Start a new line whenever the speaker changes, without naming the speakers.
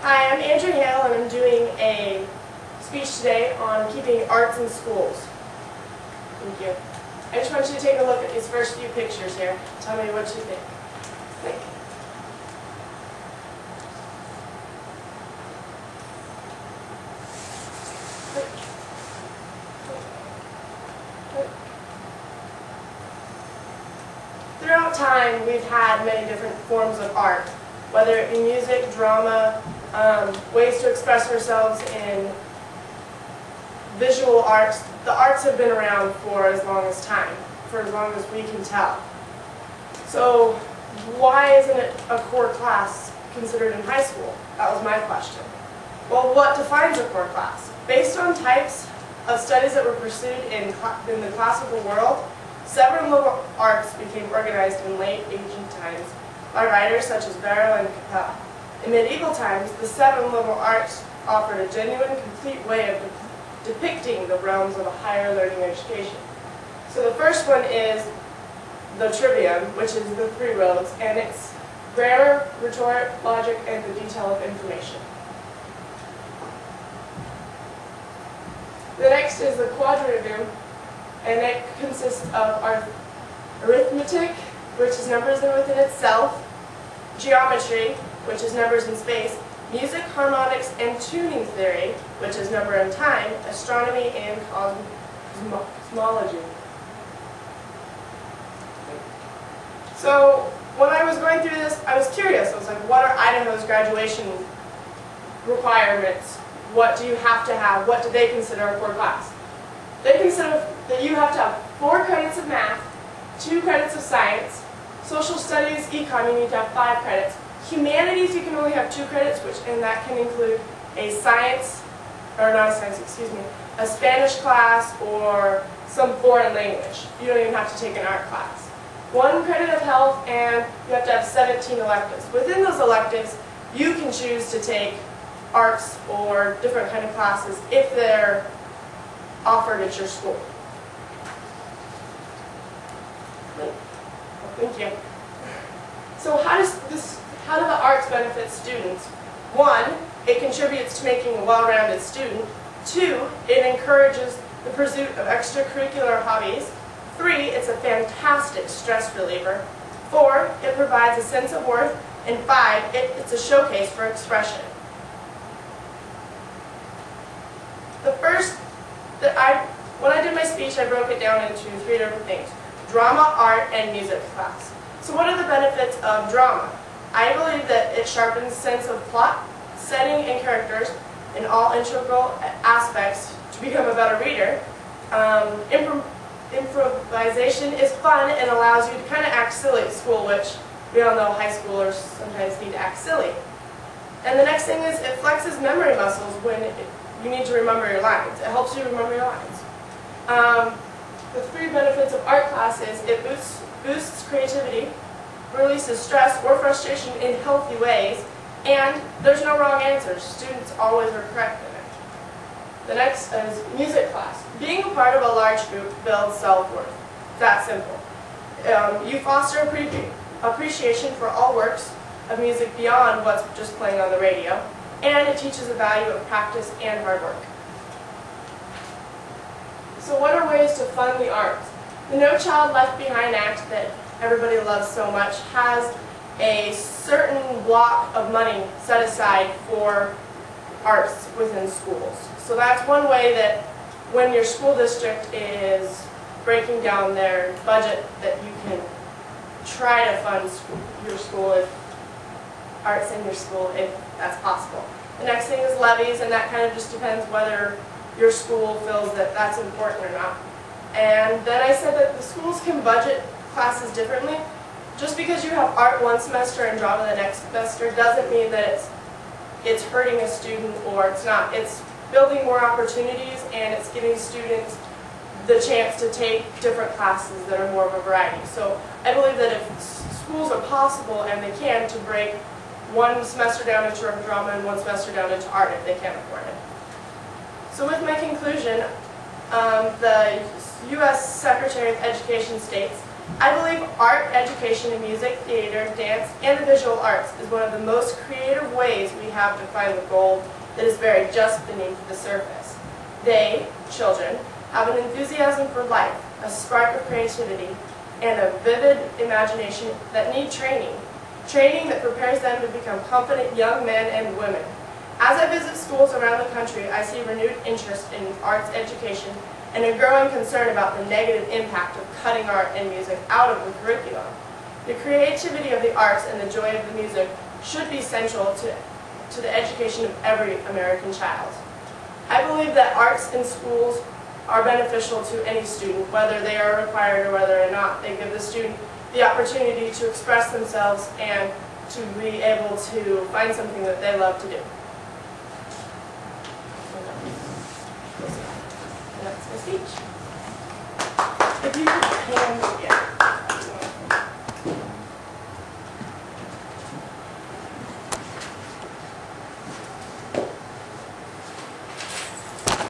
Hi, I'm Andrew Hale and I'm doing a speech today on keeping arts in schools. Thank you. I just want you to take a look at these first few pictures here. Tell me what you think. Think. Throughout time, we've had many different forms of art, whether it be music, drama, um, ways to express ourselves in visual arts. The arts have been around for as long as time, for as long as we can tell. So why isn't it a core class considered in high school? That was my question. Well, what defines a core class? Based on types of studies that were pursued in, in the classical world, several liberal arts became organized in late ancient times by writers such as Varro and Capella. In medieval times, the seven liberal arts offered a genuine, complete way of de depicting the realms of a higher learning education. So the first one is the trivium, which is the three roads, and it's grammar, rhetoric, logic, and the detail of information. The next is the quadrivium, and it consists of arithmetic, which is numbers within itself, geometry, which is numbers in space, music, harmonics, and tuning theory, which is number and time, astronomy, and cosmology. So when I was going through this, I was curious. I was like, what are Idaho's graduation requirements? What do you have to have? What do they consider a core class? They consider that you have to have four credits of math, two credits of science, social studies, econ, you need to have five credits. Humanities, you can only have two credits, which and that can include a science, or not a science, excuse me, a Spanish class or some foreign language. You don't even have to take an art class one credit of health, and you have to have 17 electives. Within those electives, you can choose to take arts or different kind of classes if they're offered at your school. Thank you. So how does this, how do the arts benefit students? One, it contributes to making a well-rounded student. Two, it encourages the pursuit of extracurricular hobbies. Three, it's a fantastic stress reliever. Four, it provides a sense of worth. And five, it, it's a showcase for expression. The first, that I, when I did my speech, I broke it down into three different things. Drama, art, and music class. So what are the benefits of drama? I believe that it sharpens sense of plot, setting, and characters in all integral aspects to become a better reader. Um, improvisation is fun and allows you to kind of act silly at school, which we all know high schoolers sometimes need to act silly. And the next thing is it flexes memory muscles when it, you need to remember your lines. It helps you remember your lines. Um, the three benefits of art class is it boosts, boosts creativity, releases stress or frustration in healthy ways, and there's no wrong answers. Students always are correct in it. The next is music class. Being a part of a large group builds self-worth. That simple. Um, you foster appre appreciation for all works of music beyond what's just playing on the radio, and it teaches the value of practice and hard work. So what are ways to fund the arts? The No Child Left Behind Act that everybody loves so much has a certain block of money set aside for arts within schools. So that's one way that when your school district is breaking down their budget that you can try to fund your school if arts in your school if that's possible. The next thing is levies and that kind of just depends whether your school feels that that's important or not. And then I said that the schools can budget classes differently. Just because you have art one semester and drama the next semester doesn't mean that it's it's hurting a student or it's not. It's building more opportunities and it's giving students the chance to take different classes that are more of a variety. So I believe that if schools are possible and they can to break one semester down into drama and one semester down into art if they can't afford it. So with my conclusion, um, the U.S. Secretary of Education states, I believe art, education in music, theater, dance, and the visual arts is one of the most creative ways we have to find the gold that is buried just beneath the surface. They, children, have an enthusiasm for life, a spark of creativity, and a vivid imagination that need training. Training that prepares them to become confident young men and women. As I visit schools around the country, I see renewed interest in arts education and a growing concern about the negative impact of cutting art and music out of the curriculum. The creativity of the arts and the joy of the music should be central to, to the education of every American child. I believe that arts in schools are beneficial to any student, whether they are required or whether or not. They give the student the opportunity to express themselves and to be able to find something that they love to do. And that's my speech.